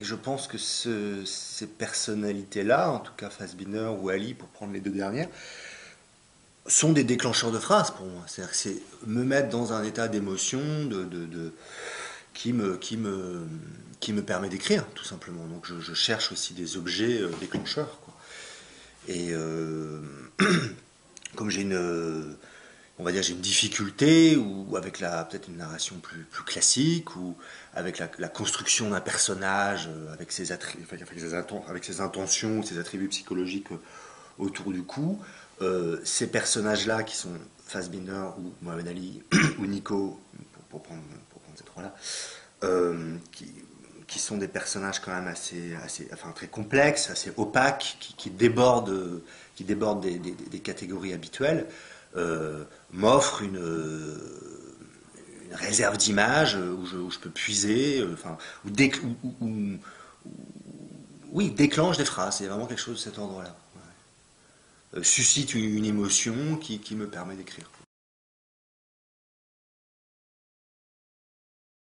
Je pense que ces personnalités-là, en tout cas Fassbinder ou Ali, pour prendre les deux dernières, sont des déclencheurs de phrases pour moi. C'est-à-dire que c'est me mettre dans un état d'émotion de, qui me permet d'écrire, tout simplement. Donc je, cherche aussi des objets euh, déclencheurs. Et euh, comme j'ai une on va dire j'ai une difficulté ou avec peut-être une narration plus, plus classique ou avec la, construction d'un personnage euh, avec ses, avec, ses avec ses intentions ses attributs psychologiques euh, autour du coup euh, ces personnages là qui sont Fassbinder ou Mohamed Ali ou Nico pour, prendre, pour prendre, ces trois là qui, qui, sont des personnages quand même assez, assez enfin très complexes assez opaques qui, qui débordent qui débordent des, des catégories habituelles euh, m'offre une, réserve d'images où je, peux puiser, euh, enfin, ou, oui, déclenche des phrases. C'est vraiment quelque chose de cet ordre-là. Euh, suscite une, émotion qui, me permet d'écrire.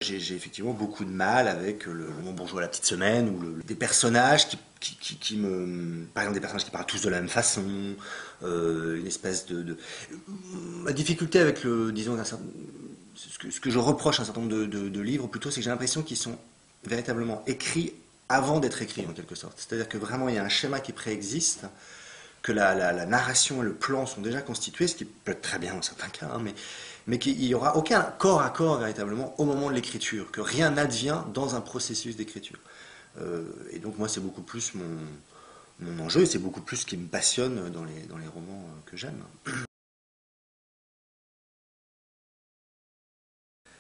J'ai effectivement beaucoup de mal avec le, Mon bourgeois la petite semaine ou des personnages qui qui, me. Par exemple, des personnages qui parlent tous de la même façon, euh, une espèce de, Ma difficulté avec le. Disons, ce que, ce que je reproche à un certain nombre de, livres, plutôt, c'est que j'ai l'impression qu'ils sont véritablement écrits avant d'être écrits, en quelque sorte. C'est-à-dire que vraiment, il y a un schéma qui préexiste, que la, narration et le plan sont déjà constitués, ce qui peut être très bien dans certains cas, hein, mais, mais qu'il n'y aura aucun corps à corps véritablement au moment de l'écriture, que rien n'advient dans un processus d'écriture. Euh, et donc moi c'est beaucoup plus mon, enjeu et c'est beaucoup plus ce qui me passionne dans les, dans les romans euh, que j'aime.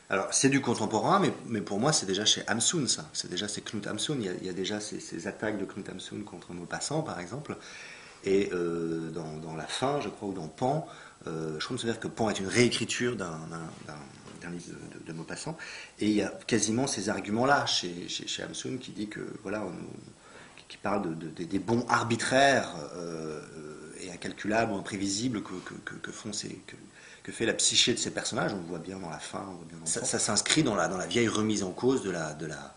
Alors c'est du contemporain, mais, mais pour moi c'est déjà chez Hamsun ça, c'est déjà c'est Knut Hamsun, il y a, déjà ces, attaques de Knut Hamsun contre Maupassant par exemple, et euh, dans, la fin je crois, ou dans Pan, je crois me souvenir que Pan est une réécriture d'un de, Maupassant. Et il y a quasiment ces arguments-là chez, chez, qui dit que, voilà, qui parle des bons arbitraires euh, et incalculables ou imprévisibles que, font ces, que, fait la psyché de ces personnages. On le voit bien dans la fin. ça, s'inscrit dans la, dans la vieille remise en cause de la, de la,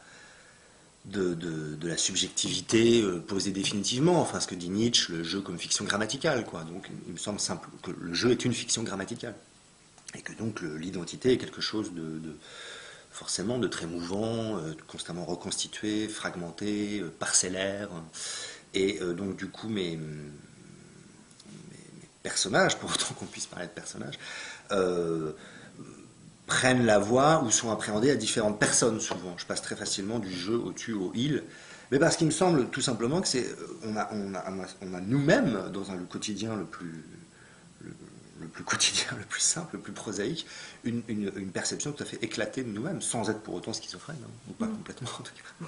de, de, la subjectivité euh, posée définitivement, enfin ce que dit Nietzsche, le jeu comme fiction grammaticale. Quoi. Donc il me semble simple que le jeu est une fiction grammaticale et que donc l'identité est quelque chose de, forcément de très mouvant, euh, constamment reconstitué, fragmenté, euh, parcellaire. Et euh, donc du coup mes, personnages, pour autant qu'on puisse parler de personnages, prennent la voix ou sont appréhendés à différentes personnes souvent. Je passe très facilement du jeu au tu au il. Mais parce qu'il me semble tout simplement que c'est on a, on a, nous-mêmes dans un, quotidien le plus le plus quotidien, le plus simple, le plus prosaïque, une, perception tout à fait éclatée de nous-mêmes, sans être pour autant schizophrène, hein, ou pas mm. complètement en tout cas.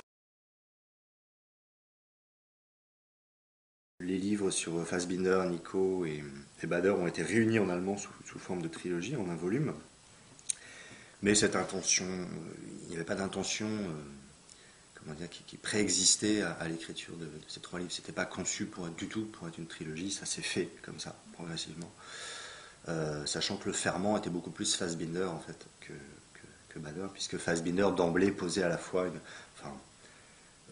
Les livres sur Fassbinder, Nico et, Bader ont été réunis en allemand sous, forme de trilogie, en un volume. Mais cette intention, euh, il n'y avait pas d'intention euh, comment dire, qui, préexistait à, l'écriture de, ces trois livres. C'était pas conçu pour être du tout pour être une trilogie, ça s'est fait comme ça, progressivement. Euh, sachant que le ferment était beaucoup plus Fassbinder en fait que, que, Bader, puisque Fassbinder d'emblée posait à la fois une, enfin,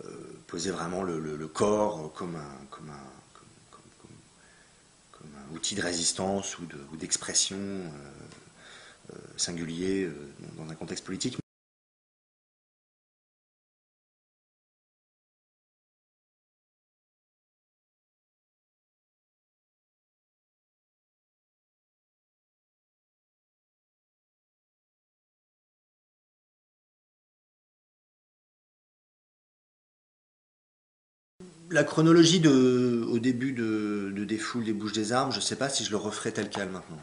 euh, posait vraiment le, corps comme un, comme un, outil de résistance ou d'expression euh, singulier dans un contexte politique. La chronologie au début de, de Des Foules, des Bouches des Armes, je ne sais pas si je le referai tel quel maintenant.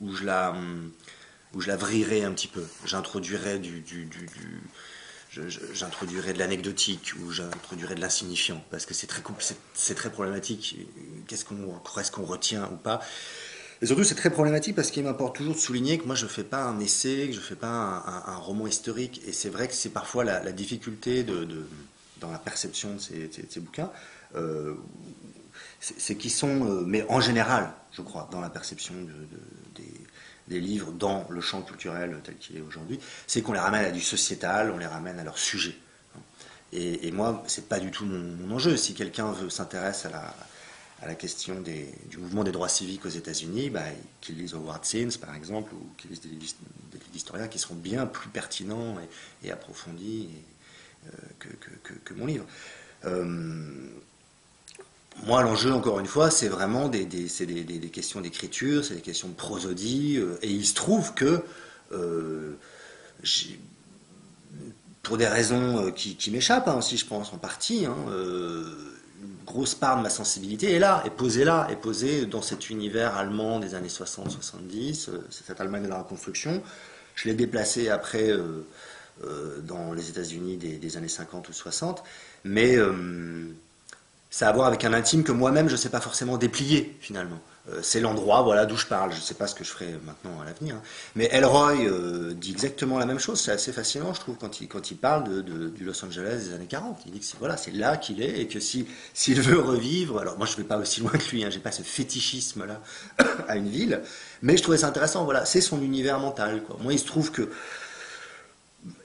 ou, je la, ou je la vrillerai un petit peu. J'introduirais du, du, de l'anecdotique ou j'introduirais de l'insignifiant parce que c'est très c'est très problématique qu'est-ce qu'on est-ce qu'on retient ou pas et surtout c'est très problématique parce qu'il m'importe toujours de souligner que moi je fais pas un essai que je fais pas un, roman historique et c'est vrai que c'est parfois la, difficulté de dans la perception de ces, bouquins, euh, c'est qu'ils sont, euh, mais en général, je crois, dans la perception des, livres, dans le champ culturel tel qu'il est aujourd'hui, c'est qu'on les ramène à du sociétal, on les ramène à leur sujet. Et, moi, c'est pas du tout mon, enjeu. Si quelqu'un veut s'intéresse à la, question du mouvement des droits civiques aux États-Unis, bah, qu'il lise Howard Sims, par exemple, ou qu'il lise des, livres d'historiens qui seront bien plus pertinents et, approfondis que, que, mon livre. Euh, moi, l'enjeu, encore une fois, c'est vraiment des, des, des, questions d'écriture, c'est des questions de prosodie, euh, et il se trouve que, euh, pour des raisons euh, qui, m'échappent hein, aussi, je pense, en partie, hein, une grosse part de ma sensibilité est là, est posée là, est posée dans cet univers allemand des années 60-70, c'est cette Allemagne de la reconstruction. Je l'ai déplacé après dans les États-Unis des, années 50 ou 60, mais ça a à voir avec un intime que moi-même je ne sais pas forcément déplier finalement. Euh, c'est l'endroit voilà, d'où je parle. Je ne sais pas ce que je ferai maintenant à l'avenir. Hein. Mais Elroy euh, dit exactement la même chose. C'est assez fascinant, je trouve, quand il, quand il parle de, du Los Angeles des années 40. Il dit que c'est voilà, là qu'il est et que s'il si, veut revivre, alors moi je ne vais pas aussi loin que lui, hein, je n'ai pas ce fétichisme-là à une ville, mais je trouvais ça intéressant. Voilà, c'est son univers mental. Moi, il se trouve que.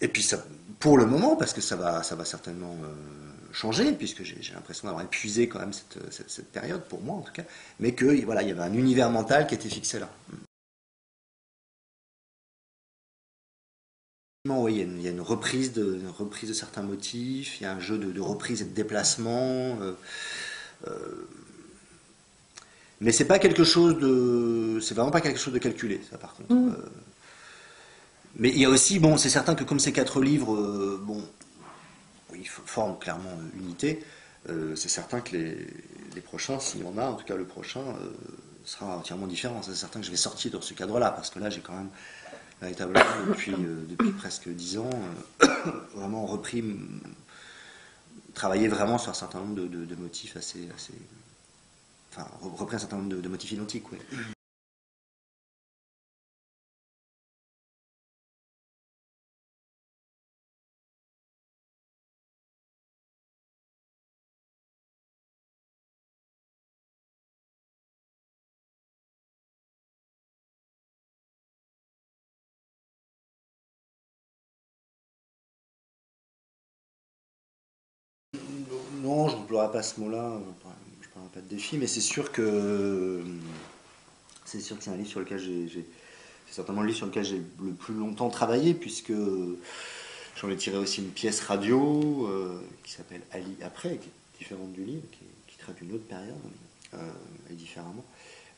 Et puis, ça, pour le moment, parce que ça va, ça va certainement. Euh, changé, puisque j'ai l'impression d'avoir épuisé quand même cette, cette, période, pour moi en tout cas, mais que voilà, il y avait un univers mental qui était fixé là. Oui, il y, a une, reprise de, reprise de certains motifs, il y a un jeu de, reprise et de déplacement. Euh, euh, mais c'est pas quelque chose de. C'est vraiment pas quelque chose de calculé, ça par contre. Mmh. Euh, mais il y a aussi, bon, c'est certain que comme ces quatre livres, bon, il forme clairement unité, euh, c'est certain que les, prochains, s'il y en a, en tout cas le prochain, euh, sera entièrement différent. C'est certain que je vais sortir dans ce cadre-là, parce que là, j'ai quand même véritablement, depuis, euh, depuis presque dix ans, vraiment repris, travaillé vraiment sur un certain nombre de, motifs assez, assez. Enfin, repris un certain nombre de, motifs identiques, oui. Pas ce mot-là, je ne parlerai pas de défi, mais c'est sûr que c'est sûr que c'est un livre sur lequel j'ai. Certainement le livre sur lequel j'ai le plus longtemps travaillé, puisque j'en ai tiré aussi une pièce radio euh, qui s'appelle Ali après, qui est différente du livre, qui, traite une autre période, euh, et différemment.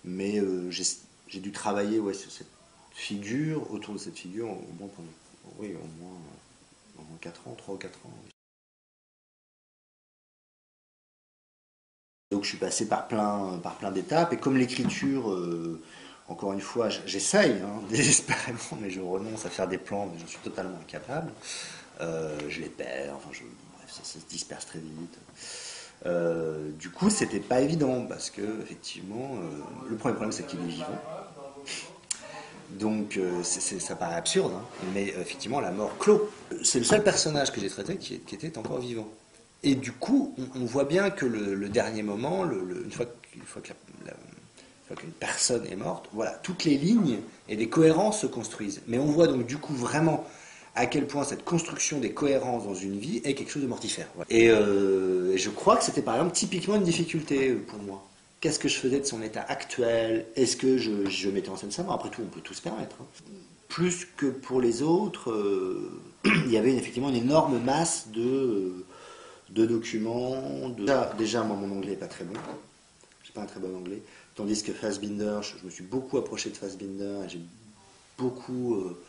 Mais euh, j'ai dû travailler sur cette figure, autour de cette figure, au moins pendant, oui, au moins 4 ans, 3 ou 4 ans. Donc je suis passé par plein, par plein d'étapes, et comme l'écriture, euh, encore une fois, j'essaye hein, désespérément, mais je renonce à faire des plans, mais j'en suis totalement incapable. Euh, je les perds, enfin, je, bref, ça, se disperse très vite. Euh, du coup, c'était pas évident, parce que, effectivement, le premier problème, c'est qu'il est vivant. Donc, ça paraît absurde, hein, mais effectivement, la mort clôt. C'est le seul personnage que j'ai traité qui était encore vivant. Et du coup, on, voit bien que le, dernier moment, une fois, qu'une personne est morte, voilà, toutes les lignes et les cohérences se construisent. Mais on voit donc du coup vraiment à quel point cette construction des cohérences dans une vie est quelque chose de mortifère. Euh, et je crois que c'était par exemple typiquement une difficulté pour moi. Qu'est-ce que je faisais de son état actuel? Est-ce que je, mettais en scène mort? Après tout, on peut tout se permettre. Hein. Plus que pour les autres, euh, il y avait effectivement une énorme masse de de documents. Déjà, moi, mon anglais n'est pas très bon. J'ai pas un très bon anglais. Tandis que Fassbinder, je, me suis beaucoup approché de Fassbinder et j'ai beaucoup. Euh,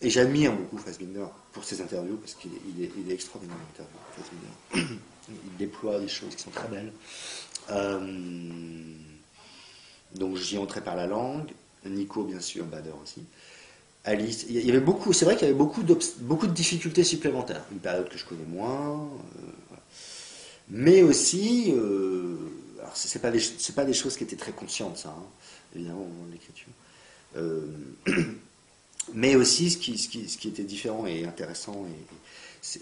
et j'admire beaucoup Fassbinder pour ses interviews parce qu'il est, il est, extraordinaire Fassbinder. il déploie des choses qui sont très belles. Euh, donc j'y entrais par la langue. Nico, bien sûr, Bader aussi. Alice, il y avait beaucoup, c'est vrai qu'il y avait beaucoup, beaucoup de difficultés supplémentaires. Une période que je connais moins. Euh, mais aussi, euh, alors c'est pas, des, pas des choses qui étaient très conscientes, ça, hein, évidemment, au moment de l'écriture. Euh, mais aussi, ce qui, ce, qui, était différent et intéressant, et,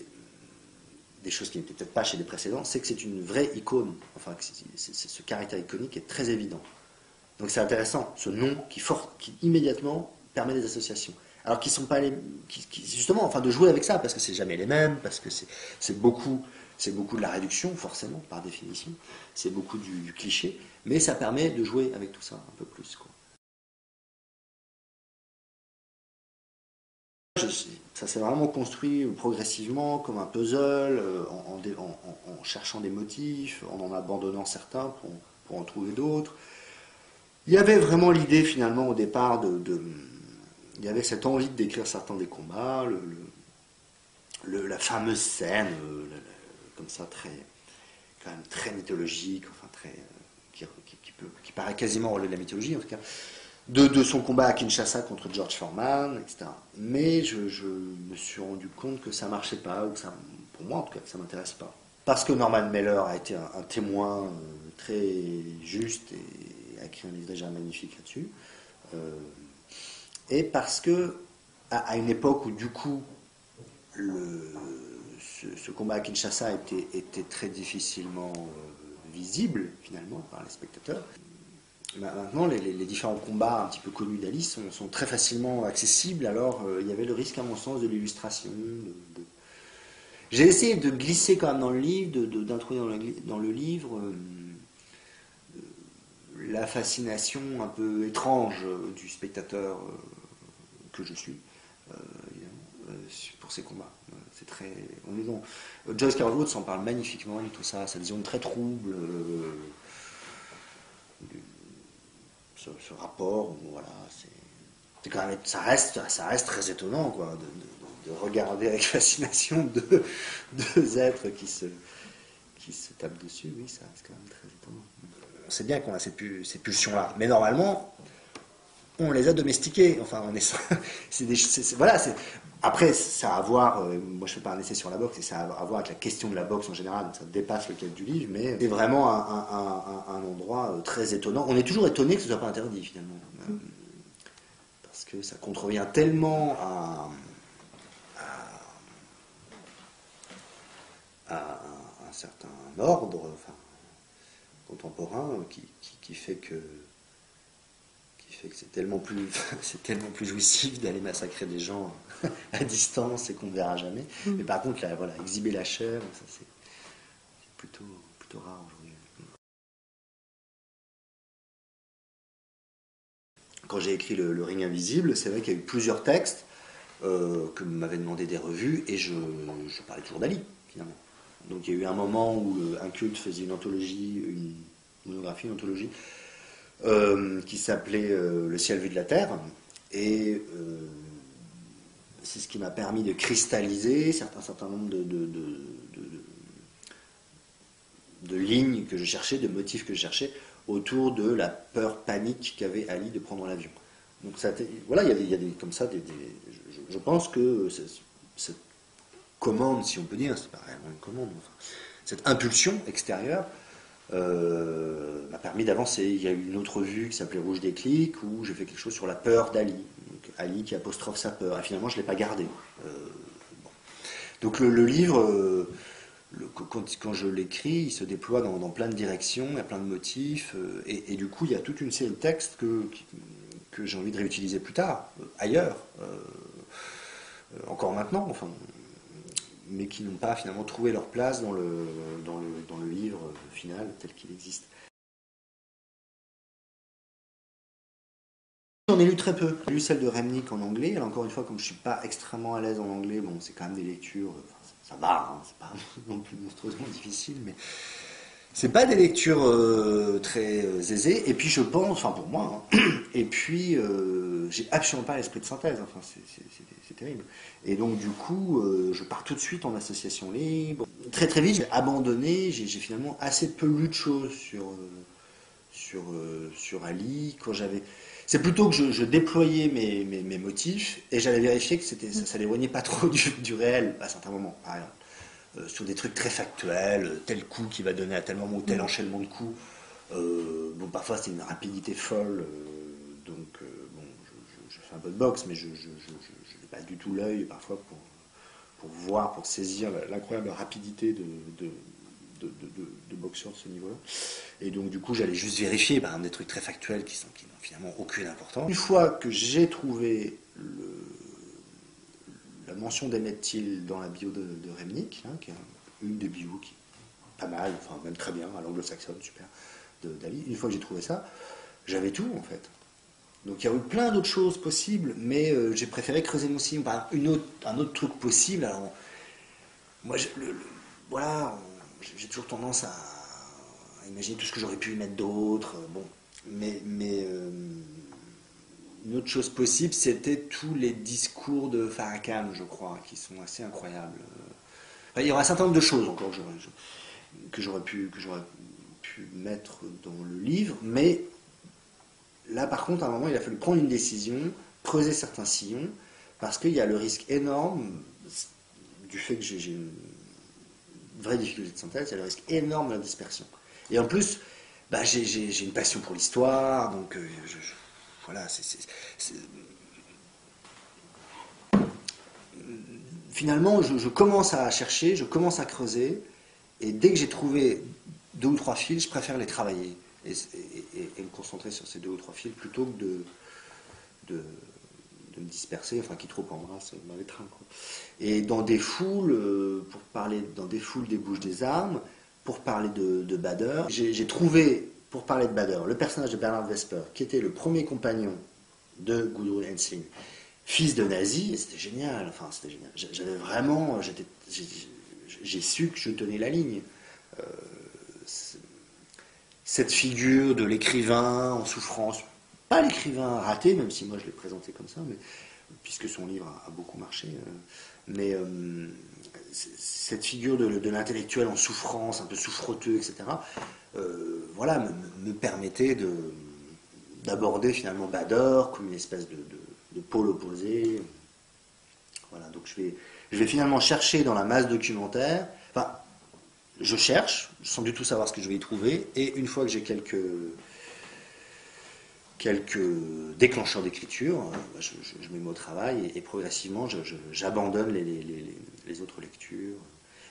des choses qui n'étaient peut-être pas chez les précédents, c'est que c'est une vraie icône. Enfin, ce caractère iconique est très évident. Donc c'est intéressant, ce nom qui, qui immédiatement permet des associations. alors qu'ils sont pas les, justement, enfin de jouer avec ça parce que c'est jamais les mêmes, parce que c'est beaucoup, c'est beaucoup de la réduction forcément par définition, c'est beaucoup du, cliché, mais ça permet de jouer avec tout ça un peu plus. Quoi. ça s'est vraiment construit progressivement comme un puzzle, euh, en, cherchant des motifs, en en abandonnant certains pour, pour en trouver d'autres. Il y avait vraiment l'idée finalement au départ de, Il y avait cette envie de décrire certains des combats, la fameuse scène, euh, comme ça, très, quand même très mythologique, enfin très, euh, qui, paraît quasiment relever de la mythologie en tout cas, de, son combat à Kinshasa contre George Foreman, etc. Mais je, me suis rendu compte que ça marchait pas, ou ça, pour moi en tout cas, que ça m'intéresse pas. Parce que Norman Mailer a été un, témoin euh, très juste et a écrit un livre déjà magnifique là-dessus. Et parce que, à, une époque où du coup, ce, combat à Kinshasa était, très difficilement euh, visible finalement par les spectateurs, bah, maintenant, les, différents combats un petit peu connus d'Alice sont, très facilement accessibles, alors euh, il y avait le risque, à mon sens, de l'illustration. J'ai essayé de glisser quand même dans le livre, d'introduire dans, le livre euh, la fascination un peu étrange du spectateur que je suis pour ces combats. C'est très. On est dans... Joyce Carol Oates en parle magnifiquement et tout ça, sa vision très trouble ce, rapport. Voilà, c'est quand même, ça reste, ça reste très étonnant, quoi, de, regarder avec fascination deux, êtres qui se, qui se tapent dessus. Oui, ça reste quand même très étonnant. On sait bien qu'on a ces, ces pulsions-là, mais normalement, on les a domestiqués. Enfin, on est, c'est voilà, après, ça a à voir, euh, moi je fais pas un essai sur la boxe, et ça a à voir avec la question de la boxe en général, ça dépasse le cadre du livre, mais c'est vraiment un, endroit euh, très étonnant. On est toujours étonné que ce soit pas interdit finalement, euh, parce que ça contrevient tellement à, un certain ordre contemporain qui fait que que c'est tellement plus, c'est tellement plus jouissif d'aller massacrer des gens à distance et qu'on ne verra jamais. Mm. Mais par contre, là, voilà, exhiber la chair, ça c'est plutôt, plutôt rare aujourd'hui. Quand j'ai écrit le, Ring Invisible, c'est vrai qu'il y a eu plusieurs textes euh, que m'avaient demandé des revues et je, je parlais toujours d'Ali, finalement. Donc il y a eu un moment où un culte faisait une anthologie, une monographie, une anthologie euh, qui s'appelait euh, Le ciel vu de la terre. Et euh, c'est ce qui m'a permis de cristalliser un certain nombre de, de, lignes que je cherchais, de motifs que je cherchais autour de la peur panique qu'avait Ali de prendre l'avion. Donc voilà, il y, a comme ça des, je, pense que cette commande, si on peut dire, c'est pas réellement une commande, cette impulsion extérieure euh, m'a permis d'avancer. Il y a eu une autre vue qui s'appelait Rouge déclic où j'ai fait quelque chose sur la peur d'Ali. Ali qui apostrophe sa peur. Et finalement, je ne l'ai pas gardé. Euh, Donc le, livre, euh, quand, je l'écris, il se déploie dans, plein de directions, il y a plein de motifs. Et, du coup, il y a toute une série de textes que, que j'ai envie de réutiliser plus tard, ailleurs. encore maintenant, enfin, mais qui n'ont pas finalement trouvé leur place dans le, dans le, dans le livre final tel qu'il existe. J'en ai lu très peu. J'ai lu celle de Remnick en anglais. Alors encore une fois, comme je ne suis pas extrêmement à l'aise en anglais, bon, c'est quand même des lectures, ça, va, hein, c'est pas non plus monstrueusement difficile, mais c'est pas des lectures euh, très euh, aisées. Et puis je pense, enfin pour moi, hein, et puis euh, j'ai absolument pas l'esprit de synthèse. Enfin, c'est terrible. Et donc du coup, je pars tout de suite en association libre. Très très vite, j'ai abandonné. J'ai finalement assez peu lu de choses sur sur sur Ali quand j'avais. C'est plutôt que je, déployais mes, motifs et j'allais vérifier que ça, ça l'éloignait pas trop du, du réel à certains moments. Par exemple. Euh, sur des trucs très factuels, euh, tel coup qui va donner à tel moment ou tel mm. enchaînement de coups. Euh, bon, parfois c'est une rapidité folle, donc bon, je, fais un peu de boxe, mais je n'ai pas du tout l'œil parfois pour, pour voir, pour saisir l'incroyable rapidité de, de, de, boxeurs de ce niveau-là. Et donc du coup j'allais juste vérifier par des trucs très factuels qui, sont, qui n'ont finalement aucune importance. Une fois que j'ai trouvé le la mention d'Emmett Till dans la bio de, de Remnick, hein, qui est une des bios qui est pas mal, enfin même très bien, à l'anglo-saxonne, super, d'Ali. Une fois que j'ai trouvé ça, j'avais tout en fait. Donc il y a eu plein d'autres choses possibles, mais euh, j'ai préféré creuser mon sillon par un autre truc possible. Alors, moi, je- voilà, j'ai toujours tendance à, à imaginer tout ce que j'aurais pu y mettre d'autre. euh, Bon, mais, mais euh, une autre chose possible, c'était tous les discours de Farrakhan, je crois, qui sont assez incroyables. Il y aura un certain nombre de choses encore que j'aurais, pu, mettre dans le livre, mais Là, par contre, à un moment, il a fallu prendre une décision, creuser certains sillons, parce qu'il y a le risque énorme, du fait que j'ai une vraie difficulté de synthèse, il y a le risque énorme de la dispersion. Et en plus, bah, j'ai- une passion pour l'histoire, donc euh, voilà, c'est- Finalement, je, commence à chercher, je commence à creuser, et dès que j'ai trouvé deux ou trois fils, je préfère les travailler et, me concentrer sur ces deux ou trois fils plutôt que de, de, me disperser, enfin qui trop embrasse dans les trains. quoi. Et dans des foules, euh, pour parler dans des foules des bouches des armes, pour parler de, de Bader, j'ai trouvé, pour parler de Bader, le personnage de Bernard Vesper, qui était le premier compagnon de Gudrun Hensling, fils de nazi, c'était génial, enfin c'était génial. J'a- J'avais vraiment, j'ai su que je tenais la ligne. Euh, cette figure de l'écrivain en souffrance, pas l'écrivain raté, même si moi je l'ai présenté comme ça, puisque son livre a, beaucoup marché, euh, mais euh, cette figure de, l'intellectuel en souffrance, un peu souffroteux, etc., euh, voilà, me, me- me permettait de d'aborder finalement Bader comme une espèce de pôle opposé. Voilà, donc je vais, je vais finalement chercher dans la masse documentaire, enfin, je cherche, sans du tout savoir ce que je vais y trouver, et une fois que j'ai quelques, quelques déclencheurs d'écriture, euh, je, je- je me mets au travail et, et progressivement j'abandonne les, les- les- les autres lectures.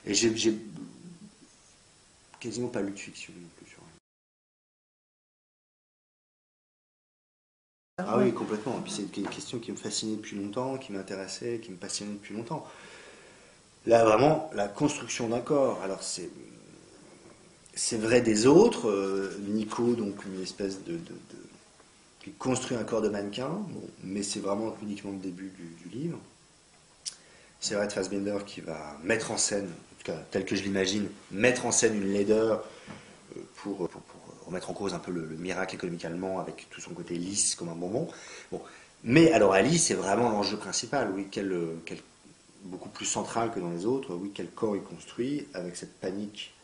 Et j'ai quasiment pas lu de fiction non plus. Ah oui, complètement. Et puis c'est une question qui me fascinait depuis longtemps, qui m'intéressait, qui me passionnait depuis longtemps. Là, vraiment, la construction d'un corps. Alors, c'est c'est vrai des autres. euh, Nico, donc une espèce de, de- de- qui construit un corps de mannequin, bon, mais c'est vraiment uniquement le début du, livre. C'est vrai de Fassbinder qui va mettre en scène, en tout cas tel que je l'imagine, mettre en scène une laideur euh, pour, remettre en cause un peu le, le miracle économique allemand avec tout son côté lisse comme un bonbon. Bon. Mais alors Ali, c'est vraiment l'enjeu principal, oui, euh, beaucoup plus central que dans les autres, oui, quel corps il construit avec cette panique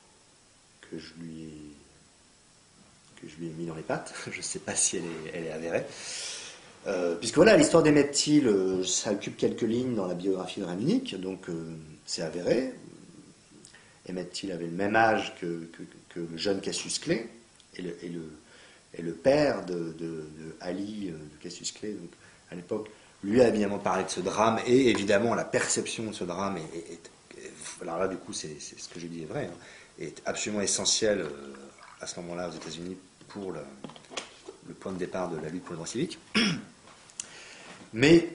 que je lui ai, que je lui ai mis dans les pattes. Je ne sais pas si elle est, avérée. Euh, puisque voilà, l'histoire d'Emmett Till, euh, ça occupe quelques lignes dans la biographie de Ramnik, donc euh, c'est avéré. Emmett avait le même âge que, le jeune Cassius Clay, et le, père de, de- Ali, euh, Cassius Clay, donc, à l'époque, lui a évidemment parlé de ce drame, et évidemment la perception de ce drame est, alors là du coup c'est ce que je dis est vrai, hein, est absolument essentiel euh, à ce moment-là aux États-Unis pour le, point de départ de la lutte pour le droit civique. Mais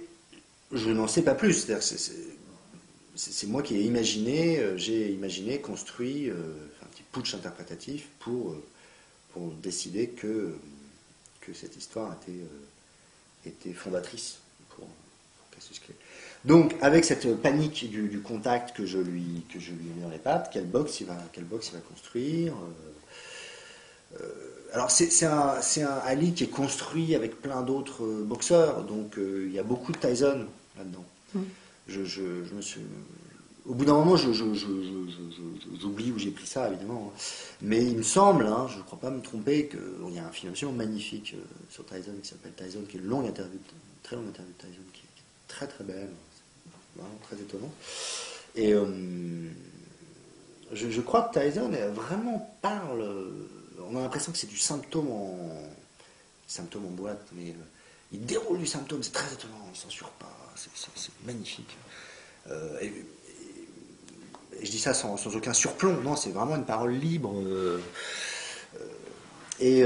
je n'en sais pas plus. C'est- moi qui ai imaginé, euh, j'ai imaginé, construit euh, un petit putsch interprétatif pour, euh, décider que, cette histoire était, fondatrice pour, pour. Donc, avec cette panique du, contact que je, lui, que je ai dans les pattes, quel box il va, construire alors c'est un, Ali qui est construit avec plein d'autres euh, boxeurs, donc euh, il y a beaucoup de Tyson là-dedans. Mm. Je, je- je me suis, au bout d'un moment, j'oublie où j'ai pris ça, évidemment. hein. Mais il me semble, hein, je ne crois pas me tromper, qu'il y a un film absolument magnifique euh, sur Tyson qui s'appelle Tyson, qui est une longue interview, une très longue interview de Tyson, qui est, très très belle, c'est vraiment très étonnant. Et euh, je, je crois que Tyson euh, vraiment parle. On a l'impression que c'est du symptôme en symptôme en boîte, mais euh, il déroule du symptôme. C'est très étonnant. Il censure pas. C'est- magnifique. Euh, et, je dis ça sans, aucun surplomb. Non, c'est vraiment une parole libre. euh, et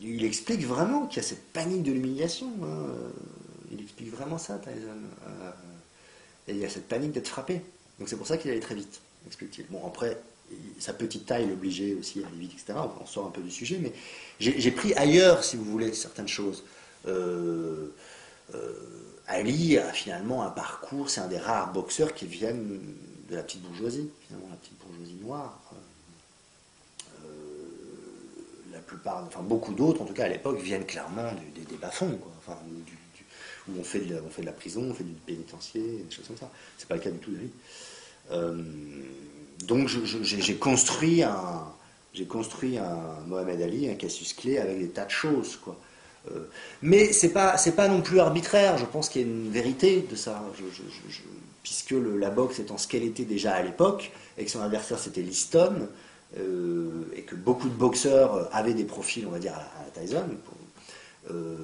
il explique vraiment qu'il y a cette panique de l'humiliation. hein. Il explique vraiment ça, Tyson. Et il y a cette panique d'être frappé. Donc c'est pour ça qu'il allait très vite, explique-t-il. Bon, après, sa petite taille l'obligeait aussi à aller vite, etc. On sort un peu du sujet, mais j'ai pris ailleurs, si vous voulez, certaines choses. Euh, euh, Ali a finalement un parcours, c'est un des rares boxeurs qui viennent de la petite bourgeoisie, finalement la petite bourgeoisie noire. Euh, la plupart, enfin beaucoup d'autres, en tout cas à l'époque, viennent clairement des, des bas-fonds, enfin, où on fait, de la, on fait de la prison, on fait du pénitencier, des choses comme ça. C'est pas le cas du tout d'Ali. Donc j'ai construit un, Mohamed Ali, un Cassius Clay avec des tas de choses. Euh, mais c'est pas pas non plus arbitraire. Je pense qu'il y a une vérité de ça, puisque la boxe étant ce qu'elle était déjà à l'époque et que son adversaire c'était Liston euh, et que beaucoup de boxeurs avaient des profils, on va dire à Tyson. Euh,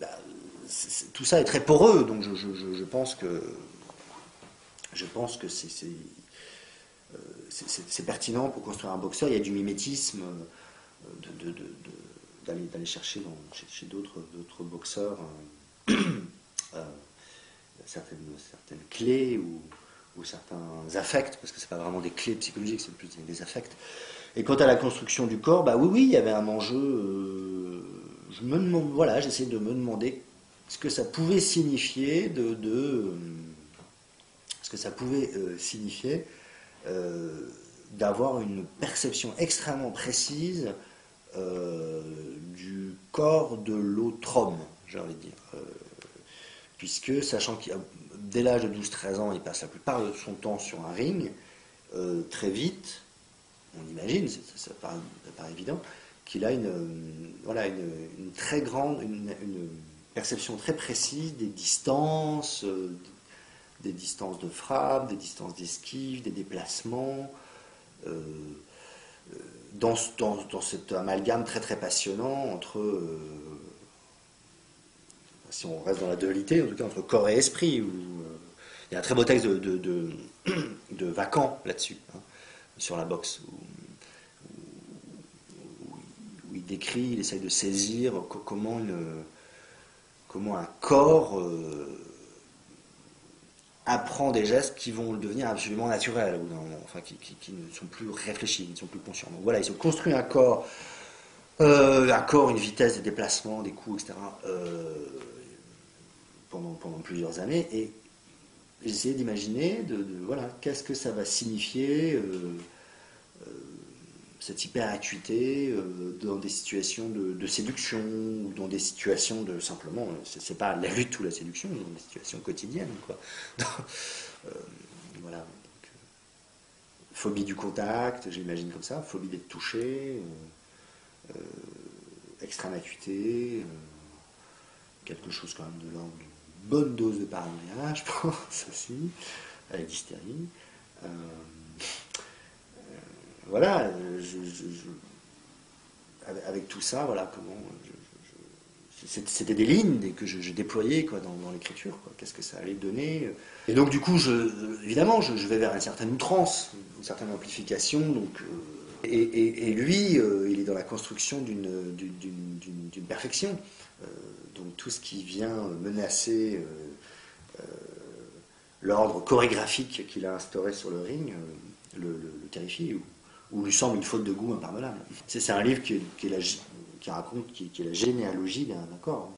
bah, tout ça est très poreux, donc je, pense que je pense que c'est c'est pertinent pour construire un boxeur. Il y a du mimétisme de d'aller chercher chez, d'autres boxeurs euh, euh, certaines, certaines clés ou, certains affects, parce que c'est pas vraiment des clés psychologiques, c'est plus des affects. Et quant à la construction du corps, bah oui, oui, il y avait un enjeu. Euh, je me voilà, j'essaie de me demander ce que ça pouvait signifier de, ce que ça pouvait signifier d'avoir une perception extrêmement précise euh, du corps de l'autre homme, j'ai envie de dire. Euh, puisque, sachant qu'il dès l'âge de 12-13 ans, il passe la plupart de son temps sur un ring, euh, très vite, on imagine, ça, paraît, évident, qu'il a une, voilà, une, très grande, une, perception très précise des distances, des distances de frappe, des distances d'esquive, des déplacements dans, dans, cet amalgame très très passionnant entre, euh, si on reste dans la dualité, en tout cas entre corps et esprit. Où, euh, il y a un très beau texte de, de, de, Vacan là-dessus, hein, sur la boxe, où, il décrit, il essaye de saisir comment, un corps euh, apprend des gestes qui vont devenir absolument naturels, enfin qui, ne sont plus réfléchis, qui ne sont plus conscients. Donc voilà, ils ont construit un corps, euh, un corps, une vitesse de déplacement, des coups, etc. Euh, pendant, plusieurs années, et j'essayais d'imaginer, de, voilà, qu'est-ce que ça va signifier. Euh, cette hyperacuité euh, dans des situations de, séduction ou dans des situations de simplement, c'est pas la lutte ou la séduction, mais dans des situations quotidiennes. Quoi. Euh, voilà. Euh, phobie du contact, j'imagine comme ça, phobie d'être touché, extrême acuité, quelque chose quand même de l'ordre d'une bonne dose de paranoïa, je pense aussi, avec d'hystérie voilà, avec tout ça, voilà comment. c'était des lignes que je, déployais quoi, dans, l'écriture. Qu'est-ce que ça allait donner Et donc, du coup, je, évidemment, je, vais vers une certaine outrance, une certaine amplification. Donc, euh, et, lui, euh, il est dans la construction d'une perfection. Euh, donc, tout ce qui vient menacer l'ordre chorégraphique qu'il a instauré sur le ring le, le, le terrifie ou lui semble une faute de goût impardonnable. C'est un livre qui, raconte qui, est la généalogie d'un corps.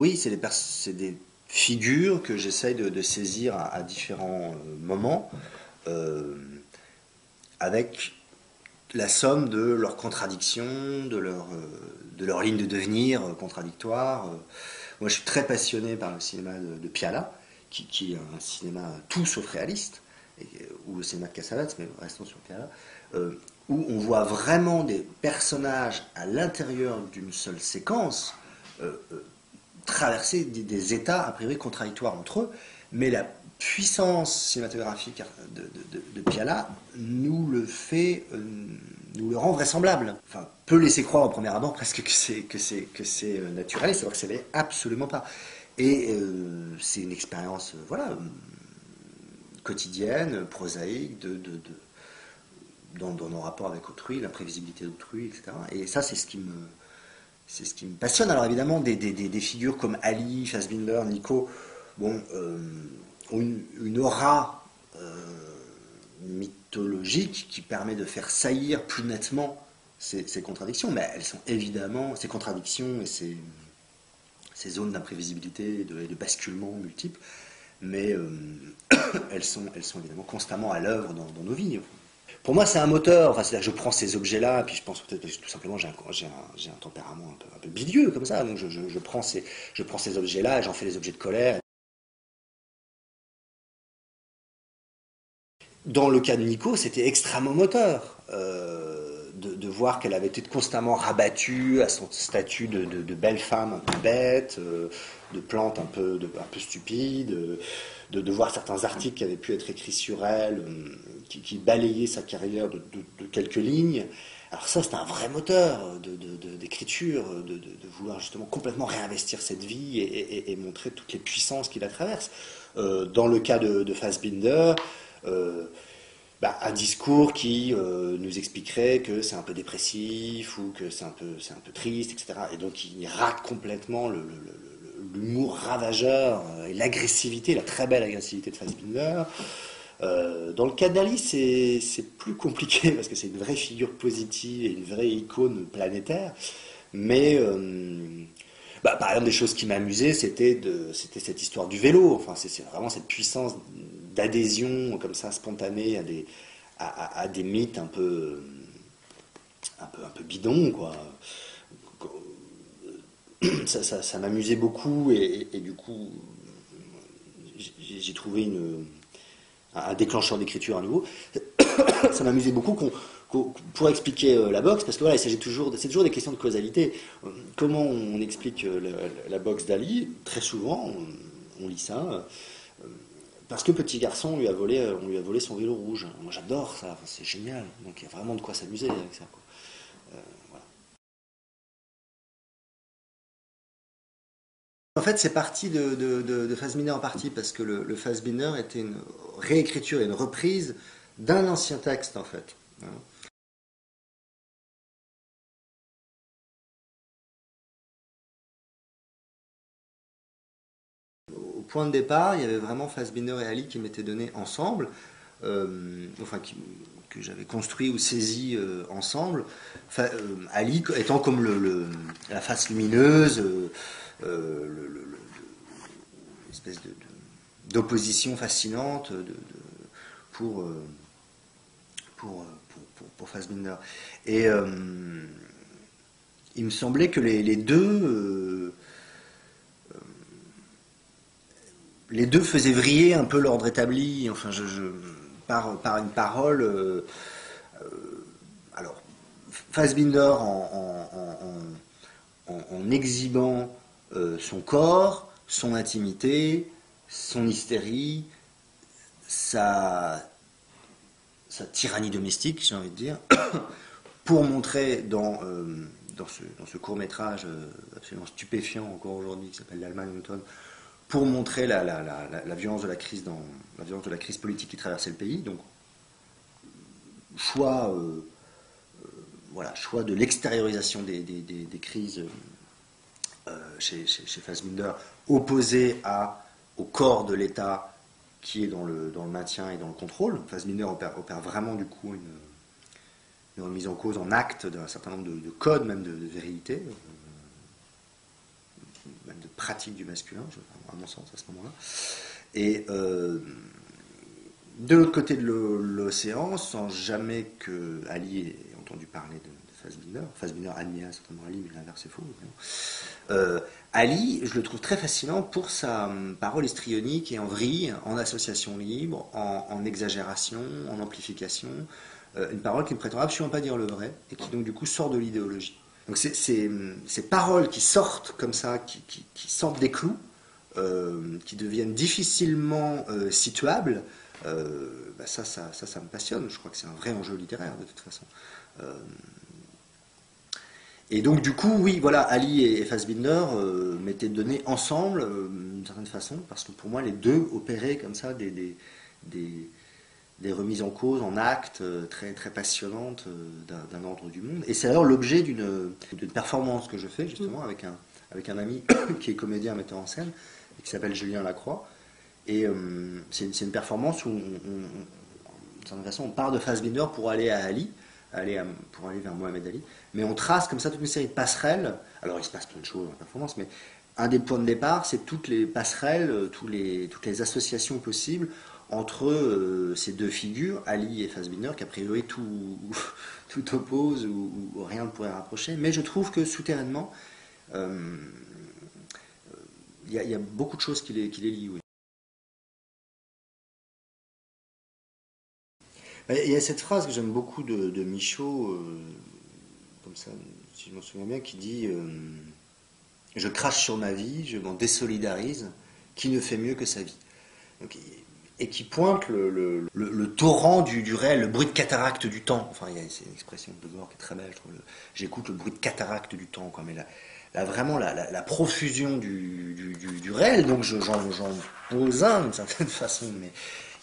Oui, c'est des, des, figures que j'essaye de, saisir à, différents euh, moments. Euh, avec la somme de leurs contradictions, de leur, euh, de leur ligne de devenir euh, contradictoire. Euh, moi, je suis très passionné par le cinéma de, Piala, qui, est un cinéma tout sauf réaliste, ou le cinéma de Cassavetes, mais restons sur Piala, où on voit vraiment des personnages à l'intérieur d'une seule séquence traverser des, des, états a priori contradictoires entre eux, mais la puissance cinématographique de, Piala nous le fait, euh, nous le rend vraisemblable. Enfin, peut laisser croire au premier abord presque que c'est que c'est que c'est euh, naturel, savoir que ce n'est absolument pas. Et c'est une expérience, voilà, quotidienne, prosaïque, de, de, dans, nos rapports avec autrui, la prévisibilité d'autrui, etc. Et ça, c'est ce qui me, c'est ce qui me passionne. Alors évidemment, des, des, des figures comme Ali, Fassbinder, Nico, bon, ont une, aura euh, mythologique qui permet de faire saillir plus nettement ces, contradictions, mais elles sont évidemment, ces contradictions et ces, zones d'imprévisibilité et de, basculement multiples, mais euh, elles, sont, elles sont évidemment constamment à l'œuvre dans, nos vies. Pour moi, c'est un moteur. Enfin, c'est-à-dire, je prends ces objets-là, et puis je pense peut-être tout simplement, j'ai un, tempérament un peu, un bilieux comme ça, donc je, je, prends ces, je prends ces objets-là et j'en fais des objets de colère. Dans le cas de Nico, c'était extrêmement moteur. Euh, de, voir qu'elle avait été constamment rabattue à son statut de, belle femme un peu bête, euh, de plante un peu, un peu stupide, de, voir certains articles qui avaient pu être écrits sur elle, euh, qui, balayaient sa carrière de, quelques lignes. Alors ça, c'est un vrai moteur d'écriture, de, vouloir justement complètement réinvestir cette vie et, montrer toutes les puissances qui la traversent. Dans le cas de, Fassbinder, bah, un discours qui euh, nous expliquerait que c'est un peu dépressif ou que c'est un peu, c'est un peu triste, etc. Et donc il rate complètement l'humour ravageur euh, et l'agressivité, la très belle agressivité de Fassbinder. Euh, dans le cas d'Ali, c'est, plus compliqué parce que c'est une vraie figure positive et une vraie icône planétaire. Mais bah, par exemple, des choses qui m'amusaient, c'était, de, c'était cette histoire du vélo. Enfin, c'est vraiment cette puissance d'adhésion comme ça spontanée à des, à, des mythes un peu, un peu, un peu bidons, quoi. Ça, ça, m'amusait beaucoup et, du coup j'ai trouvé une, un déclencheur d'écriture à nouveau. ça m'amusait beaucoup qu'on, pour expliquer euh, la boxe, parce que voilà, c'est toujours, c'est toujours des questions de causalité. Comment on explique euh, la, boxe d'Ali? Très souvent, on lit ça parce que petit garçon, on lui a volé, euh, on lui a volé son vélo rouge. Moi, j'adore ça. c'est génial. Donc, il y a vraiment de quoi s'amuser avec ça. Euh, en fait, c'est parti de, de, en partie, parce que le, le Fassbinder était une réécriture et une reprise d'un ancien texte, en fait. Hein. Point de départ, il y avait vraiment Fassbinder et Ali qui m'étaient donnés ensemble, euh, enfin que j'avais construit ou saisi euh, ensemble. Euh, Ali étant comme la face lumineuse, l'espèce d'opposition fascinante pour, pour, Fassbinder. Et il me semblait que les deux les deux faisaient vriller un peu l'ordre établi, enfin, par, une parole. Euh, euh, alors, Fassbinder en, exhibant euh, son corps, son intimité, son hystérie, sa, tyrannie domestique, j'ai envie de dire, pour montrer dans, dans ce, dans ce court métrage absolument stupéfiant encore aujourd'hui qui s'appelle L'Allemagne automne, pour montrer la, violence de la crise dans la violence de la crise politique qui traversait le pays. Donc choix, euh, euh, voilà, choix de l'extériorisation des, crises euh, chez, chez, Fassbinder, opposé à, au corps de l'État qui est dans le, maintien et dans le contrôle. Fassbinder opère, vraiment du coup une, remise en cause en acte d'un certain nombre de, codes, même de vérité de pratique du masculin, à mon sens, à ce moment-là. Et euh, de l'autre côté de l'océan, sans jamais que Ali ait entendu parler de, Fassbinder, Fassbinder admire certainement Ali, mais l'inverse est faux. Euh, Ali, je le trouve très fascinant pour sa hum, parole histrionique et en vrille, en association libre, en, exagération, en amplification. Euh, une parole qui ne prétend absolument pas dire le vrai et qui donc du coup sort de l'idéologie. Donc ces, paroles qui sortent comme ça, qui, sortent des clous, euh, qui deviennent difficilement euh, situables, euh, bah ça, ça, ça, me passionne. Je crois que c'est un vrai enjeu littéraire de toute façon. Et donc, du coup, oui, voilà, Ali et, Fassbinder m'étaient donnés ensemble, d'une certaine façon, parce que pour moi, les deux opéraient comme ça des, des, remises en cause, en actes, euh, très, très passionnantes d'un ordre du monde. Et c'est alors l'objet d'une performance que je fais, justement, avec un, avec un ami qui est comédien, metteur en scène, et qui s'appelle Julien Lacroix. Et c'est une, une, performance où, on, d'une certaine façon, on part de Fassbinder pour aller à Ali aller pour aller vers Mohamed Ali. Mais on trace comme ça toute une série de passerelles. Alors il se passe plein de choses en performance, mais un des points de départ, c'est toutes les passerelles, euh, tous les, toutes les associations possibles entre euh, ces deux figures, Ali et Fassbinder, qu'a priori tout, oppose ou, rien ne pourrait rapprocher. Mais je trouve que souterrainement, euh, il y, a beaucoup de choses qui les, lient. Il y a cette phrase que j'aime beaucoup de, Michaud, euh, comme ça, si je m'en souviens bien, qui dit Je crache sur ma vie, je m'en désolidarise, qui ne fait mieux que sa vie? Et qui pointe le, torrent du, réel, le bruit de cataracte du temps. Enfin, c'est une expression de Gore qui est très belle, J'écoute le bruit de cataracte du temps, quoi, mais là, vraiment la, profusion du, réel, donc j'en pose un d'une certaine façon, mais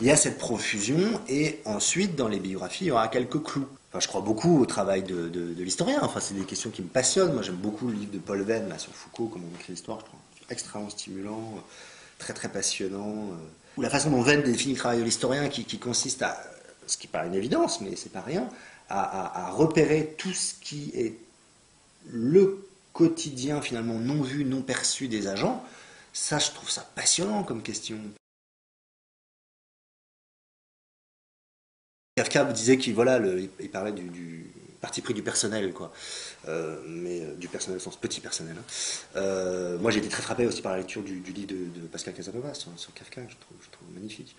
il y a cette profusion, et ensuite, dans les biographies, il y aura quelques clous. Enfin, je crois beaucoup au travail de, l'historien. Enfin, c'est des questions qui me passionnent. Moi, j'aime beaucoup le livre de Paul Venn sur Foucault, comment on écrit l'histoire. Je trouve extrêmement stimulant, très très passionnant. Ou la façon dont Venn définit le travail de l'historien, qui, consiste à, ce qui paraît une évidence, mais c'est pas rien, à, repérer tout ce qui est le quotidien finalement non vu, non perçu des agents. Ça, je trouve ça passionnant comme question. Kafka disait qu'il voilà, il parlait du, parti pris du personnel, quoi. Euh, mais euh, du personnel au sens petit personnel. Hein. Euh, moi, j'ai été très frappé aussi par la lecture du, livre de, Pascal Casanova sur, Kafka, je trouve, magnifique.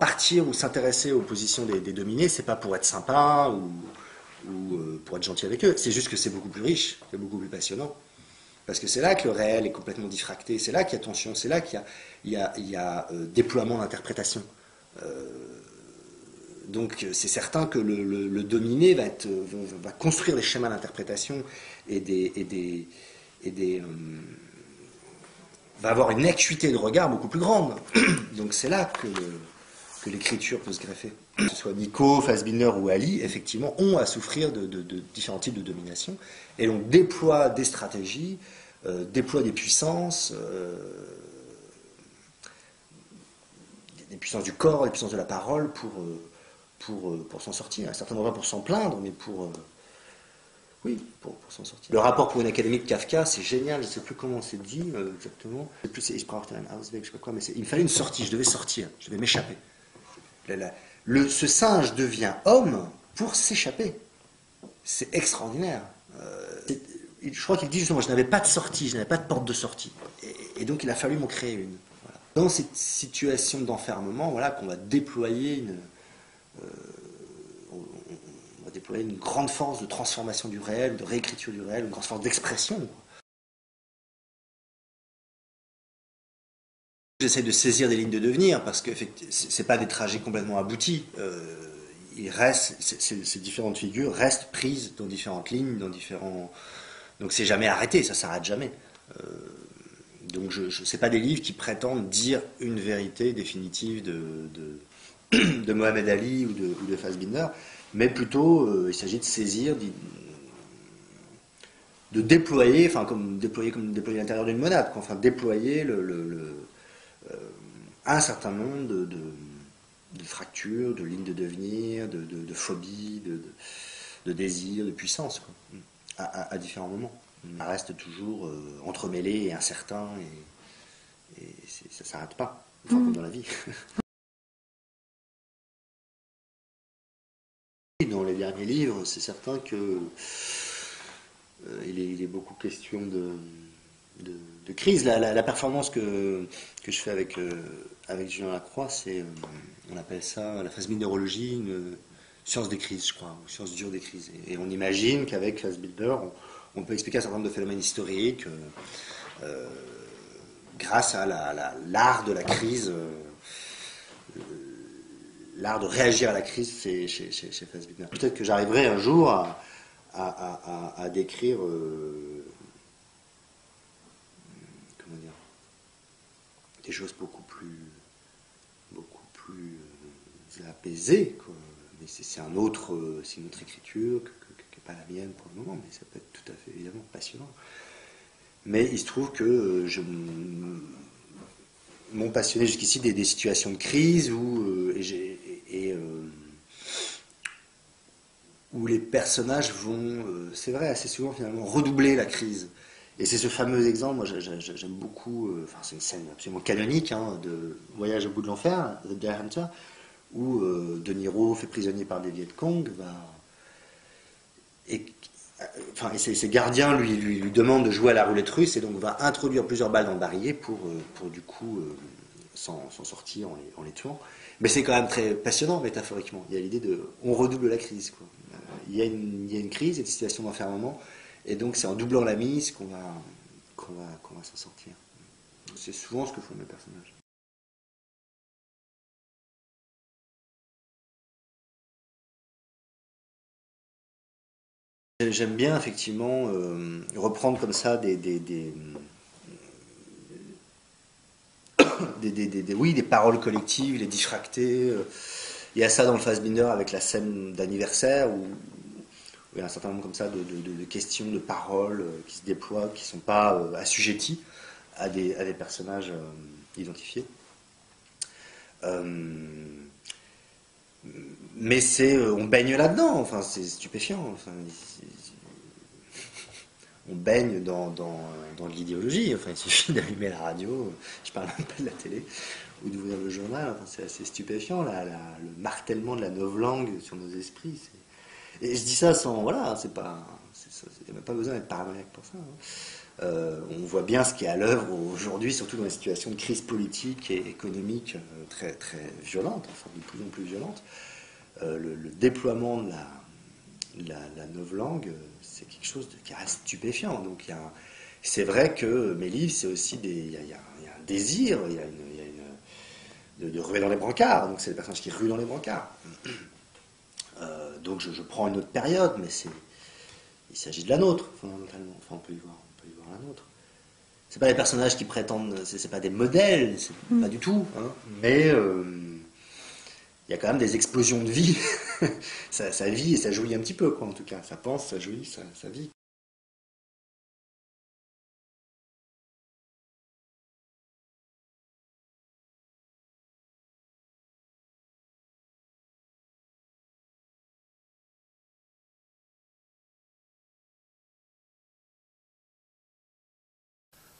partir ou s'intéresser aux positions des, dominés, c'est pas pour être sympa ou, pour être gentil avec eux, c'est juste que c'est beaucoup plus riche, c'est beaucoup plus passionnant. Parce que c'est là que le réel est complètement diffracté, c'est là qu'il y a tension, c'est là qu'il y a, déploiement d'interprétation donc c'est certain que le, dominé va, construire des schémas d'interprétation et des, euh, va avoir une acuité de regard beaucoup plus grande. Donc c'est là que, l'écriture peut se greffer. Que ce soit Nico, Fassbinder ou Ali, effectivement, ont à souffrir de, différents types de domination et donc déploient des stratégies, euh, déploient des puissances. Euh, des puissances du corps, des puissances de la parole pour, euh, pour s'en sortir. Un certain nombre pour s'en plaindre, mais pour. Euh, oui, pour, s'en sortir. Le rapport pour une académie de Kafka, c'est génial, je ne sais plus comment c'est dit euh, exactement. Plus, c'est je sais pas quoi, mais il me fallait une sortie, je devais sortir, je devais m'échapper. Ce singe devient homme pour s'échapper. C'est extraordinaire. je crois qu'il dit justement, je n'avais pas de sortie, je n'avais pas de porte de sortie. Et, donc il a fallu m'en créer une. Dans cette situation d'enfermement, voilà, qu'on va déployer une, euh, on, va déployer une grande force de transformation du réel, de réécriture du réel, une grande force d'expression. J'essaie de saisir des lignes de devenir parce que ce pas des trajets complètement aboutis. Euh, il reste, ces différentes figures restent prises dans différentes lignes, dans différents. Donc c'est jamais arrêté, ça s'arrête jamais. Euh, donc je, je sais pas des livres qui prétendent dire une vérité définitive de Mohamed Ali ou de, ou de Fassbinder, mais plutôt euh, il s'agit de saisir, de, déployer, enfin comme déployer comme déployer l'intérieur d'une monade, enfin déployer le, euh, un certain nombre de, fractures, de lignes de devenir, de, de phobies, de, désirs, de puissance, à, différents moments. Ça reste toujours euh, entremêlé et incertain et, ça ne s'arrête pas, enfin, comme mm. dans la vie. Dans les derniers livres, c'est certain que euh, il, est, beaucoup question de, crise. La, performance que, je fais avec, euh, Julien Lacroix, c'est, euh, on appelle ça la phase minérologie, une science des crises, je crois, une science dure des crises. Et, on imagine qu'avec Fassbinder, on, on, peut expliquer un certain nombre de phénomènes historiques grâce à l'art de la crise l'art de réagir à la crise chez, chez, Peut-être que j'arriverai un jour à, décrire euh, comment dire des choses beaucoup plus beaucoup plus euh, apaisées mais c'est un autre c'est une autre écriture que, que, pas la mienne pour le moment mais ça peut être tout à fait évidemment passionnant. Mais il se trouve que je m'ont passionné jusqu'ici des, situations de crise où, où les personnages vont, euh, c'est vrai, assez souvent finalement, redoubler la crise. Et c'est ce fameux exemple, moi j'aime beaucoup, euh, enfin c'est une scène absolument canonique hein, de Voyage au bout de l'enfer, The Deer Hunter, où euh, De Niro, fait prisonnier par des Viet Cong, va. Et, enfin, ses, gardiens lui, demandent de jouer à la roulette russe et donc va introduire plusieurs balles dans le barillet pour, pour du coup s'en sortir en les, en les tuant. Mais c'est quand même très passionnant métaphoriquement. Il y a l'idée de. On redouble la crise. Quoi il y, a une, crise, il y a une situation d'enfermement, et donc c'est en doublant la mise qu'on va, qu'on va, va s'en sortir. C'est souvent ce que font mes personnages. J'aime bien effectivement euh, reprendre comme ça des, des, des, des, oui, des paroles collectives, les diffracter. Euh. Il y a ça dans le Fassbinder avec la scène d'anniversaire où, il y a un certain nombre comme ça de, questions, de paroles euh, qui se déploient, qui ne sont pas euh, assujetties à des, personnages euh, identifiés. mais c'est, on baigne là-dedans, enfin, c'est stupéfiant. on baigne dans, dans, dans l'idéologie. Enfin, il suffit d'allumer la radio, je parle même pas de la télé, ou d'ouvrir le journal. c'est assez stupéfiant, là, le martèlement de la langue sur nos esprits. Et je dis ça sans. Voilà, c'est pas. Il n'y a même pas besoin d'être paranoïaque pour ça. Hein. Euh, on voit bien ce qui est à l'œuvre aujourd'hui, surtout dans les situations de crise politique et économique euh, très, très violente, enfin de plus en plus violente. Euh, le, déploiement de la, la, novlangue, c'est quelque chose de, qui reste stupéfiant. Donc c'est vrai que mes livres, c'est aussi des. Il y, a, un désir, il y a une, de, de, ruer dans les brancards. Donc c'est des personnages qui ruent dans les brancards. Euh, donc je, prends une autre période, mais c'est, il s'agit de la nôtre, fondamentalement. Enfin, on peut y voir, on peut y voir la nôtre. C'est pas des personnages qui prétendent, c'est, pas des modèles, mm. pas du tout, hein. mais euh, il y a quand même des explosions de vie. ça, vit et ça jouit un petit peu, quoi, en tout cas. Ça pense, ça jouit, ça, ça vit.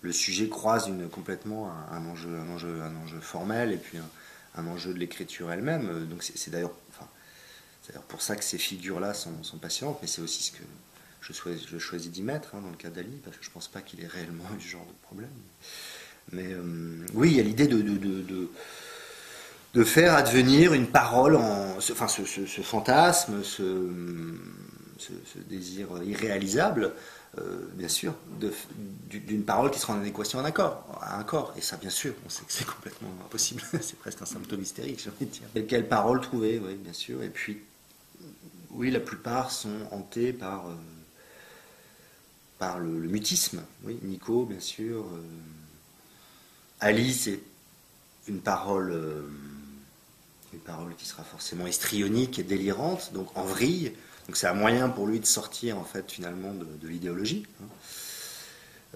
Le sujet croise une, complètement un, enjeu, un, enjeu, un enjeu formel et puis un, enjeu de l'écriture elle-même. Donc c'est d'ailleurs enfin, pour ça que ces figures-là sont, sont, passionnantes, mais c'est aussi ce que je, choisis, je choisis d'y mettre hein, dans le cas d'Ali, parce que je ne pense pas qu'il ait réellement eu ce genre de problème. Mais euh, oui, il y a l'idée de, de, de, de, faire advenir une parole, en, enfin ce, ce, ce fantasme, ce, ce, désir irréalisable, euh, bien sûr, d'une parole qui sera en adéquation à un accord, corps. Et ça, bien sûr, on sait que c'est complètement impossible. c'est presque un symptôme hystérique, j'ai envie de dire. Et quelles paroles trouver, oui, bien sûr. Et puis, oui, la plupart sont hantés par, euh, le, mutisme. Oui, Nico, bien sûr. Euh, Ali, c'est une parole, une parole qui sera forcément histrionique et délirante, donc en vrille. Donc c'est un moyen pour lui de sortir en fait finalement de, l'idéologie. Hein.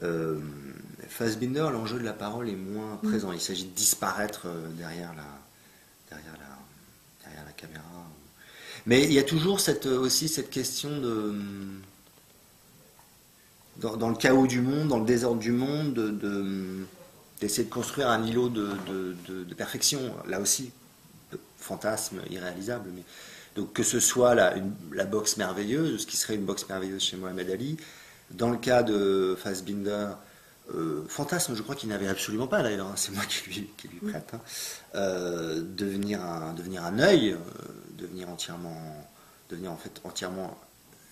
Euh, Fassbinder, l'enjeu de la parole est moins mm. présent. Il s'agit de disparaître euh, derrière la, derrière la, derrière la caméra. Mais il y a toujours cette, aussi cette question de. Dans, le chaos du monde, dans le désordre du monde, d'essayer de, de, construire un îlot de, de, perfection. Là aussi, fantasme irréalisable. Mais donc que ce soit la, boxe merveilleuse, ce qui serait une boxe merveilleuse chez Mohamed Ali, dans le cas de Fassbinder, euh, fantasme, je crois qu'il n'avait absolument pas d'ailleurs, hein, c'est moi qui lui, prête, hein, euh, devenir, un, œil, euh, devenir entièrement, devenir en fait entièrement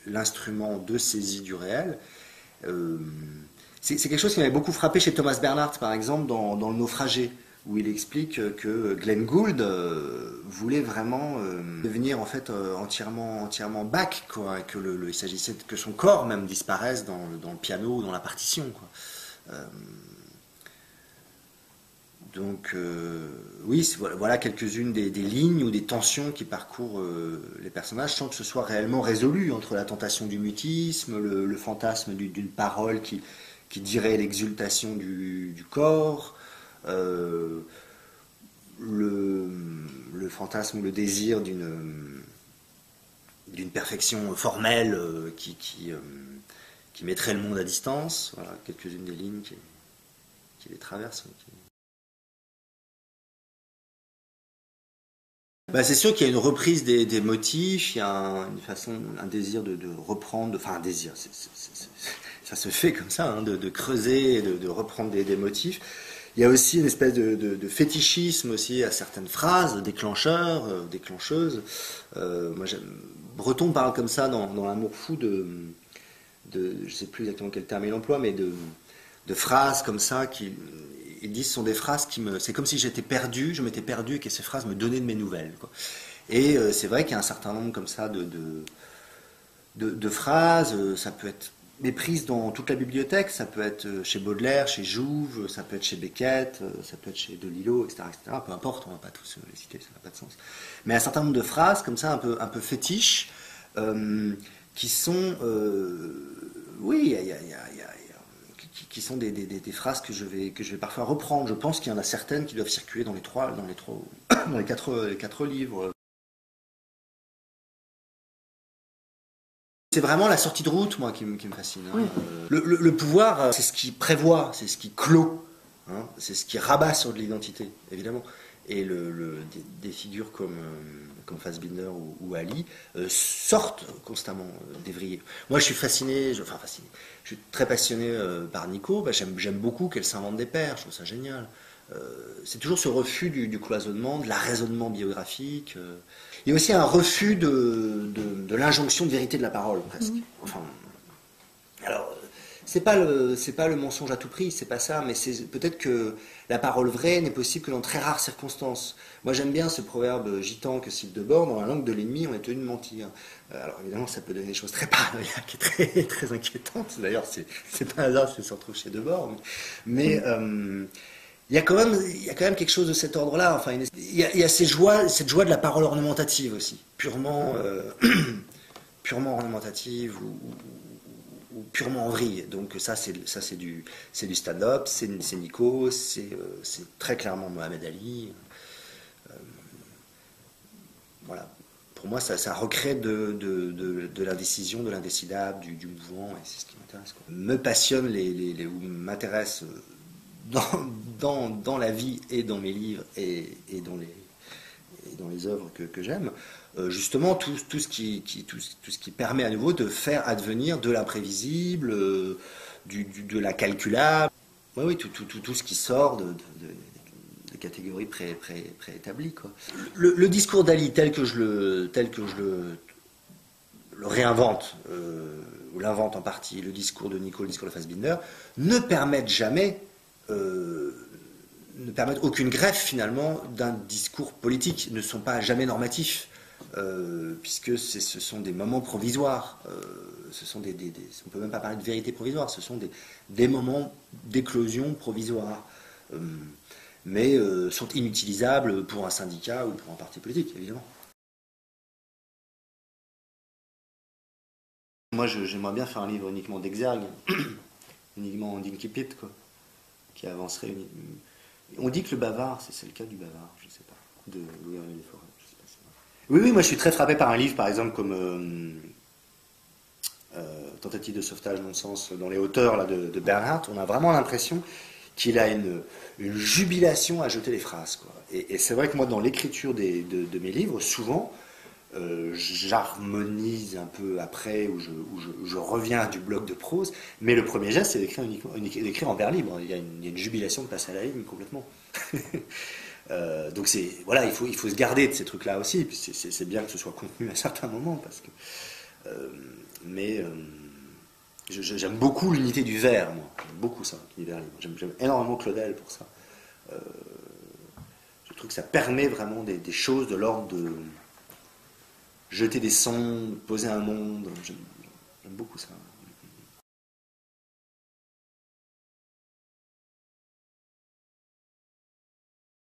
l'instrument de saisie du réel. c'est quelque chose qui m'avait beaucoup frappé chez Thomas Bernhardt, par exemple, dans Le Naufragé, où il explique que Glenn Gould voulait vraiment devenir en fait entièrement, entièrement back, quoi, que le, il s'agissait que son corps même disparaisse dans, dans le piano, dans la partition. Quoi. Donc euh, oui, voilà quelques-unes des, lignes ou des tensions qui parcourent euh, les personnages sans que ce soit réellement résolu entre la tentation du mutisme, le, fantasme d'une parole qui, dirait l'exultation du, corps, euh, le, fantasme ou le désir d'une perfection formelle qui, mettrait le monde à distance. Voilà quelques-unes des lignes qui, les traversent. Bah, c'est sûr qu'il y a une reprise des, motifs, il y a une façon, un désir de, reprendre, enfin un désir, ça se fait comme ça, hein, de, creuser et de, reprendre des, motifs. Il y a aussi une espèce de, fétichisme aussi à certaines phrases, déclencheurs, euh, déclencheuses. Euh, Breton parle comme ça dans, L'amour fou de, de, je sais plus exactement quel terme il emploie, mais de, phrases comme ça qui ils disent sont des phrases qui me. C'est comme si j'étais perdu, je m'étais perdu et que ces phrases me donnaient de mes nouvelles. Et euh, c'est vrai qu'il y a un certain nombre comme ça de, de, phrases. Ça peut être méprises dans toute la bibliothèque. Ça peut être euh, chez Baudelaire, chez Jouve, ça peut être chez Beckett, ça peut être chez Delillo, etc., etc. Peu importe, on ne va pas tous les citer, ça n'a pas de sens. Mais un certain nombre de phrases comme ça, un peu, un peu fétiches, qui sont. oui, y a qui sont des, phrases que je, vais, que je vais parfois reprendre. Je pense qu'il y en a certaines qui doivent circuler dans les trois, dans les trois, dans les quatre, quatre livres. C'est vraiment la sortie de route, moi, qui, me fascine. Hein. Le, pouvoir, euh, c'est ce qui prévoit, c'est ce qui clôt, hein. c'est ce qui rabat sur de l'identité, évidemment. Et le, des, figures comme, euh, comme Fassbinder ou, Ali euh, sortent constamment d'Evrier. Moi, je suis fasciné, enfin fasciné, je suis très passionné euh, par Nico, bah, j'aime beaucoup qu'elle s'invente des pères, je trouve ça génial. Euh, c'est toujours ce refus du, cloisonnement, de l'arraisonnement biographique. Il y a aussi un refus de, l'injonction de vérité de la parole, presque. Mmh. Enfin, alors, c'est pas le c'est pas le mensonge à tout prix, c'est pas ça, mais c'est peut-être que la parole vraie n'est possible que dans très rares circonstances. Moi j'aime bien ce proverbe gitan que cite Debord dans la langue de l'ennemi, on est tenu de mentir. Euh, alors évidemment ça peut donner des choses très paranoïaques et très très inquiétantes. D'ailleurs c'est c'est pas un hasard si ça se retrouve chez Debord, mais, euh, il y, a quand même, quelque chose de cet ordre-là. Enfin, il y a, cette joie de la parole ornementative aussi, purement, euh, ornementative ou, purement en vrille. Donc ça, c'est du, c'est du stand-up, c'est Nico, c'est c'est très clairement Mohamed Ali. Euh, voilà. Pour moi, ça, recrée de, l'indécision, de l'indécidable, du, mouvement, et c'est ce qui m'intéresse. Me passionne ou m'intéresse dans, la vie et dans mes livres et, dans les œuvres que, j'aime. Euh, justement tout, ce qui, permet à nouveau de faire advenir de l'imprévisible, euh, de la calculable, oui, oui tout, ce qui sort de, catégories pré, pré, préétablies. Quoi. Le, discours d'Ali tel que je le, réinvente, euh, ou l'invente en partie, le discours de Nico, le discours de Fassbinder, ne permettent jamais ne permettent aucune greffe finalement d'un discours politique, ne sont pas jamais normatifs. Euh, puisque ce sont des moments provisoires. Euh, ce sont des, on ne peut même pas parler de vérité provisoire, ce sont des, moments d'éclosion provisoire, euh, mais sont inutilisables pour un syndicat ou pour un parti politique, évidemment. Moi, j'aimerais bien faire un livre uniquement d'exergue, uniquement d'incipit, quoi, avancerait. On dit que le bavard, c'est le cas du bavard, je ne sais pas, de Desforêts. Oui, oui, moi je suis très frappé par un livre, par exemple, comme euh, euh, Tentative de sauvetage non-sens dans les hauteurs là, de, Bernhardt. On a vraiment l'impression qu'il a une, jubilation à jeter les phrases. Quoi. Et, c'est vrai que moi, dans l'écriture de, mes livres, souvent, euh, j'harmonise un peu après, ou je, reviens du bloc de prose, mais le premier geste, c'est d'écrire, en vers libre. Il y, a une, jubilation de passer à la ligne complètement. Euh, donc c'est voilà, il faut, il faut se garder de ces trucs-là aussi. C'est bien que ce soit contenu à certains moments, parce que. Euh, mais j'aime beaucoup l'unité du verre, moi. J'aime beaucoup ça, l'univers libre. J'aime énormément Claudel pour ça. trouve que ça permet vraiment des choses de l'ordre de jeter des sons, poser un monde. J'aime beaucoup ça.